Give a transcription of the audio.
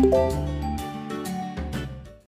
Música